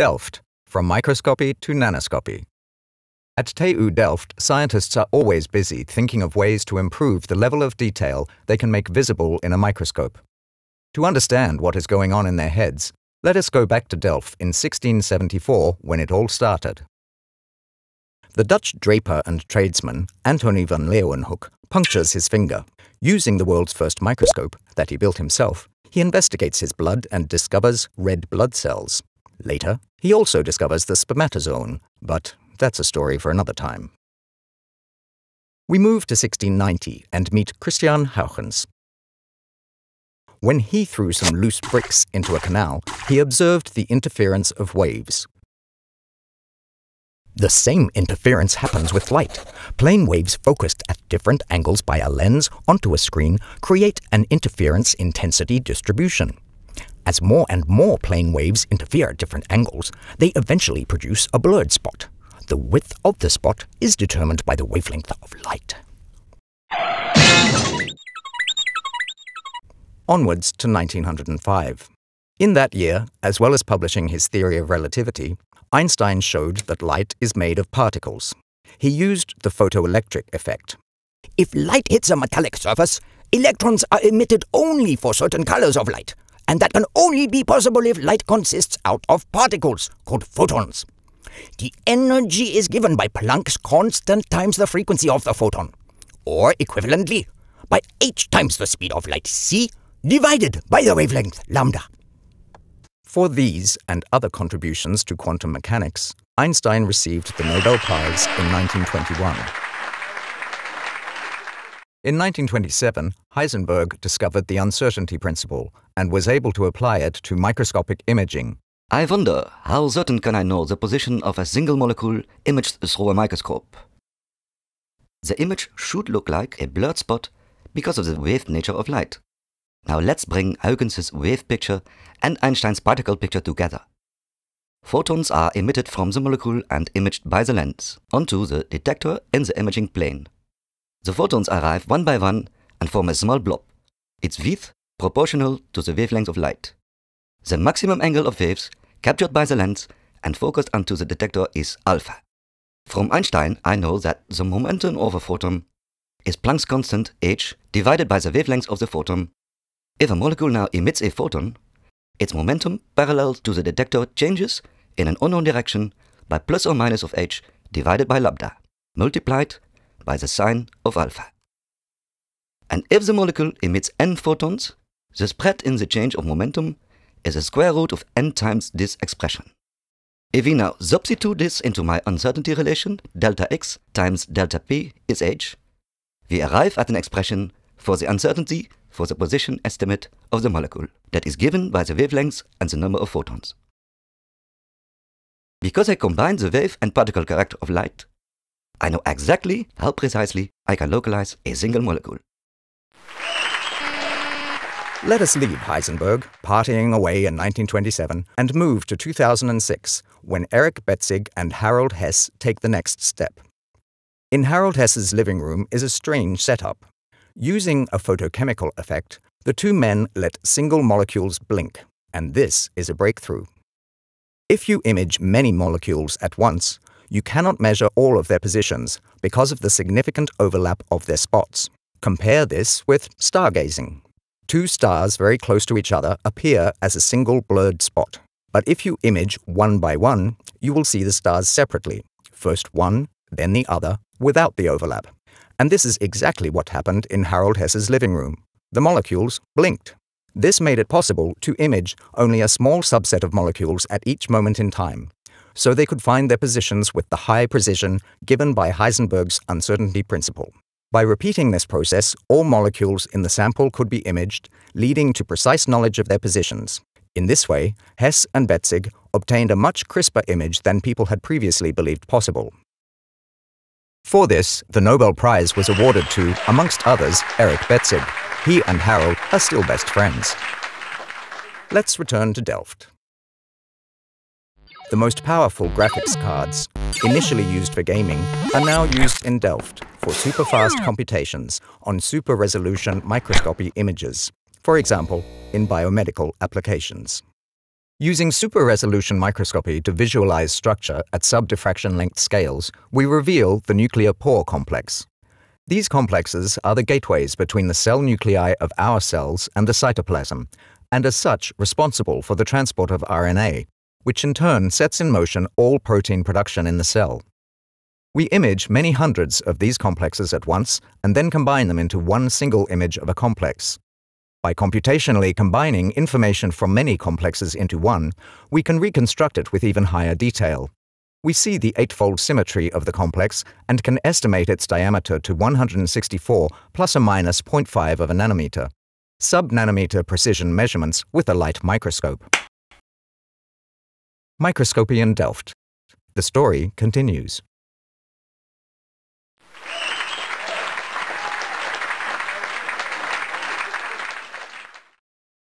Delft, from microscopy to nanoscopy. At TU Delft, scientists are always busy thinking of ways to improve the level of detail they can make visible in a microscope. To understand what is going on in their heads, let us go back to Delft in 1674 when it all started. The Dutch draper and tradesman Antony van Leeuwenhoek punctures his finger. Using the world's first microscope, that he built himself, he investigates his blood and discovers red blood cells. Later, he also discovers the spermatozoon, but that's a story for another time. We move to 1690 and meet Christian Huygens. When he threw some loose bricks into a canal, he observed the interference of waves. The same interference happens with light. Plane waves focused at different angles by a lens onto a screen create an interference intensity distribution. As more and more plane waves interfere at different angles, they eventually produce a blurred spot. The width of the spot is determined by the wavelength of light. Onwards to 1905. In that year, as well as publishing his theory of relativity, Einstein showed that light is made of particles. He used the photoelectric effect. If light hits a metallic surface, electrons are emitted only for certain colors of light, and that can only be possible if light consists out of particles, called photons. The energy is given by Planck's constant times the frequency of the photon, or equivalently, by h times the speed of light c divided by the wavelength lambda. For these and other contributions to quantum mechanics, Einstein received the Nobel Prize in 1921. In 1927, Heisenberg discovered the uncertainty principle and was able to apply it to microscopic imaging I wonder how certain can I know the position of a single molecule imaged through a microscope. The image should look like a blurred spot because of the waved nature of light. Now let's bring Huygens' wave picture and Einstein's particle picture together. Photons are emitted from the molecule and imaged by the lens onto the detector in the imaging plane. The photons arrive one by one and form a small blob, its width proportional to the wavelength of light. The maximum angle of waves captured by the lens and focused onto the detector is alpha. From Einstein, I know that the momentum of a photon is Planck's constant h divided by the wavelength of the photon. If a molecule now emits a photon, its momentum parallel to the detector changes in an unknown direction by plus or minus of h divided by lambda, multiplied by the sine of alpha. And if the molecule emits n photons, the spread in the change of momentum is the square root of n times this expression. If we now substitute this into my uncertainty relation, delta x times delta p is h, we arrive at an expression for the uncertainty for the position estimate of the molecule that is given by the wavelengths and the number of photons. Because I combine the wave and particle character of light, I know exactly how precisely I can localize a single molecule. Let us leave Heisenberg, partying away in 1927, and move to 2006, when Eric Betzig and Harold Hess take the next step. In Harold Hess's living room is a strange setup. Using a photochemical effect, the two men let single molecules blink, and this is a breakthrough. If you image many molecules at once, you cannot measure all of their positions because of the significant overlap of their spots. Compare this with stargazing. Two stars very close to each other appear as a single blurred spot. But if you image one by one, you will see the stars separately, first one, then the other, without the overlap. And this is exactly what happened in Harold Hess's living room. The molecules blinked. This made it possible to image only a small subset of molecules at each moment in time, so they could find their positions with the high precision given by Heisenberg's uncertainty principle. By repeating this process, all molecules in the sample could be imaged, leading to precise knowledge of their positions. In this way, Hess and Betzig obtained a much crisper image than people had previously believed possible. For this, the Nobel Prize was awarded to, amongst others, Eric Betzig. He and Harold are still best friends. Let's return to Delft. The most powerful graphics cards, initially used for gaming, are now used in Delft for super-fast hmm. computations on super-resolution microscopy images, for example, in biomedical applications. Using super-resolution microscopy to visualize structure at sub-diffraction length scales, we reveal the nuclear pore complex. These complexes are the gateways between the cell nuclei of our cells and the cytoplasm, and as such responsible for the transport of RNA, which in turn sets in motion all protein production in the cell. We image many hundreds of these complexes at once and then combine them into one single image of a complex. By computationally combining information from many complexes into one, we can reconstruct it with even higher detail. We see the eightfold symmetry of the complex and can estimate its diameter to 164 plus or minus 0.5 of a nanometer. Sub-nanometer precision measurements with a light microscope. Microscopy in Delft. The story continues.